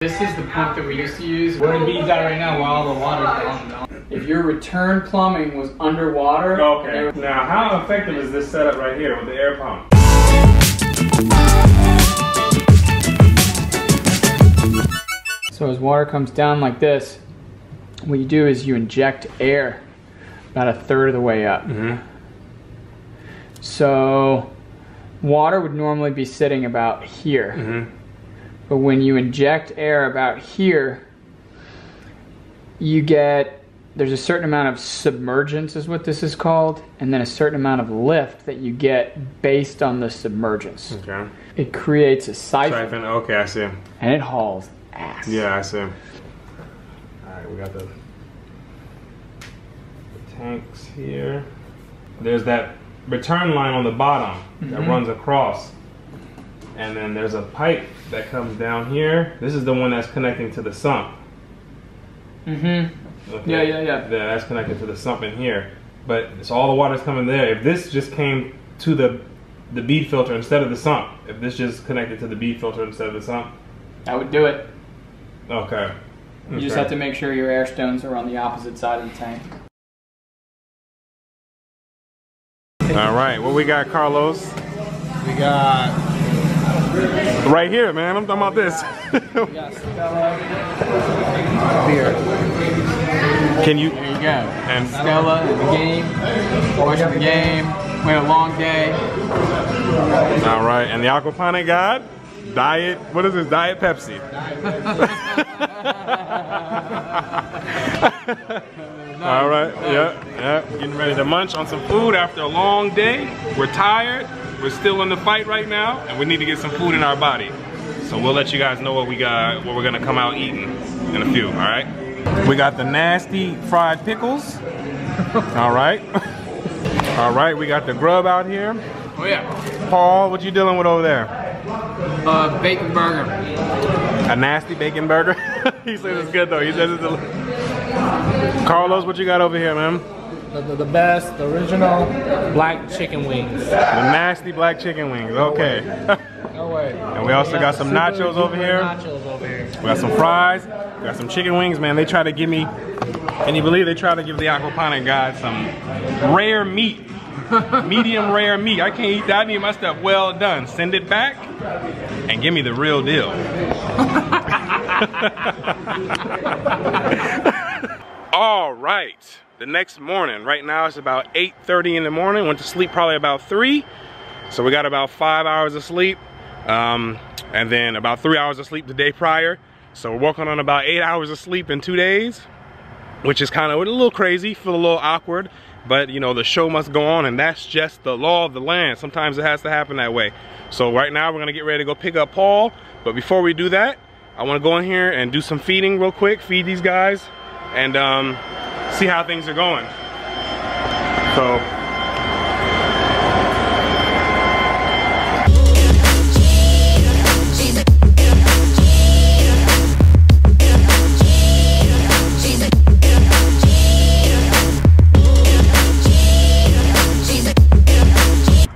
This is the pump that we used to use. Where the beads at right now while the water water's down. If your return plumbing was underwater, Okay. Now, how effective is this setup right here with the air pump? So as water comes down like this, what you do is you inject air about a third of the way up. Mm-hmm. So water would normally be sitting about here. Mm-hmm. But when you inject air about here, you get there's a certain amount of submergence is what this is called, and then a certain amount of lift that you get based on the submergence. Okay. It creates a siphon Siphon. Okay, I see. and it hauls ass. Yeah, I see. All right, we got the, the tanks here. There's that return line on the bottom that Mhm. runs across. And then there's a pipe that comes down here. This is the one that's connecting to the sump. Mm-hmm. Okay. Yeah, yeah, yeah. Yeah, that's connected to the sump in here. But it's all the water's coming there. If this just came to the the bead filter instead of the sump, if this just connected to the bead filter instead of the sump, That would do it. okay. You just have to make sure your air stones are on the opposite side of the tank. All right, what we got, Carlos? We got Right here, man. I'm talking about this. We got Stella. beer. Can you? There you go. And Stella in the game. Watching the game. We had a long day. all right, and the aquaponic god, diet. What is this? Diet Pepsi. all right. Yeah. Yeah. Getting ready to munch on some food after a long day. We're tired. We're still in the fight right now, and we need to get some food in our body. So we'll let you guys know what we got, what we're gonna come out eating in a few. All right. We got the nasty fried pickles. All right. All right. We got the grub out here. Oh yeah. Paul, what you dealing with over there? Uh, bacon burger. A nasty bacon burger? he says it's good though. He says it's del- Carlos, what you got over here, man? The, the, the best, the original black chicken wings. The nasty black chicken wings. Okay. No way. and we also got some nachos over here. Nachos over here. We got some fries. We got some chicken wings, man. They try to give me, can you believe they try to give the aquaponic guy some rare meat? Medium rare meat. I can't eat that. I need my stuff well done. Send it back and give me the real deal. All right. The next morning, right now it's about 8.30 in the morning. Went to sleep probably about 3. So we got about 5 hours of sleep. Um, and then about 3 hours of sleep the day prior. So we're working on about 8 hours of sleep in 2 days. Which is kind of a little crazy, feel a little awkward. But you know, the show must go on and that's just the law of the land. Sometimes it has to happen that way. So right now we're gonna get ready to go pick up Paul. But before we do that, I wanna go in here and do some feeding real quick, feed these guys and um, see how things are going. So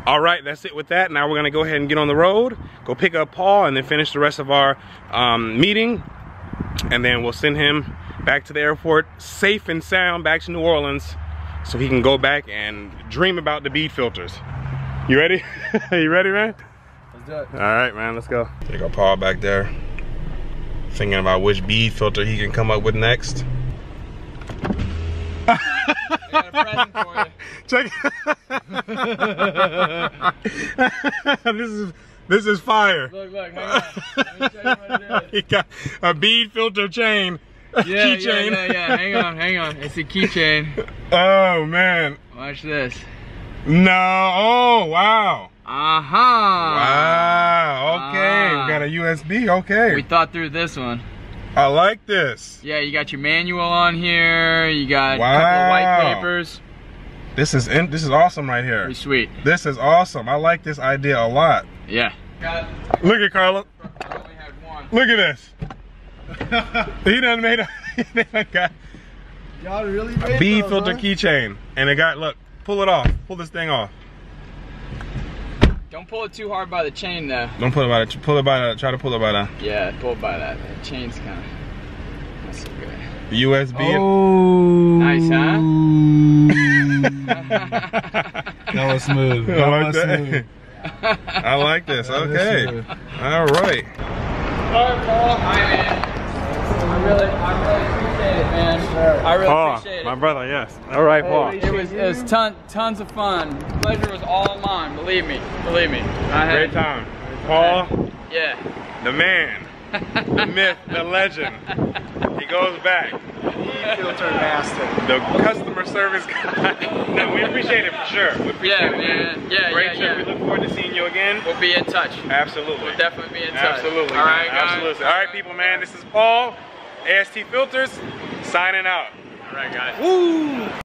All right, that's it with that. Now we're gonna go ahead and get on the road, go pick up Paul, and then finish the rest of our um, meeting. And then we'll send him back to the airport, safe and sound, back to New Orleans, so he can go back and dream about the bead filters. You ready? you ready, man? Let's do it. All right, man, let's go. There go Paul back there, thinking about which bead filter he can come up with next. got a present for you. Check. this is this is fire. Look, look, hang on. Let me show you what it he got a bead filter chain. Yeah, yeah, Keychain. yeah, yeah. Hang on, hang on. It's a keychain. Oh man. Watch this. No. Oh wow. Uh-huh. Wow. Okay. Ah. We got a USB. Okay. We thought through this one. I like this. Yeah, you got your manual on here. You got a couple of Wow. white papers. This is in, this is awesome right here. Pretty sweet. This is awesome. I like this idea a lot. Yeah. Look at Carla. I only had one. Look at this. he done made a he done got Y'all really a made those, filter huh? keychain, and it got look. Pull it off. Pull this thing off. Don't pull it too hard by the chain though. Don't pull it by the, pull it by the, try to pull it by the Yeah, pull it by that. The chain's kind of not so good. USB. Oh. Nice, That was smooth. I That like was that. smooth. I like this. That was Okay. smooth. All right. Alright, Paul. Hi, man. I really, I really appreciate it, man. I really Paul, appreciate it. my brother, yes. All right, Paul. It was, it was ton, tons of fun. Pleasure was all mine. Believe me, believe me. I had, Great time. Paul, Yeah. the man, the myth, the legend. He goes back. Filter master. The customer service guy. no, we appreciate it for sure. We appreciate Yeah, it, man. Yeah, Great yeah, trip. yeah. We look forward to seeing you again. We'll be in touch. Absolutely. We'll definitely be in touch. Absolutely. All right, guys. Absolutely. All right, people, man. This is Paul, AST Filters, signing out. All right, guys. Woo!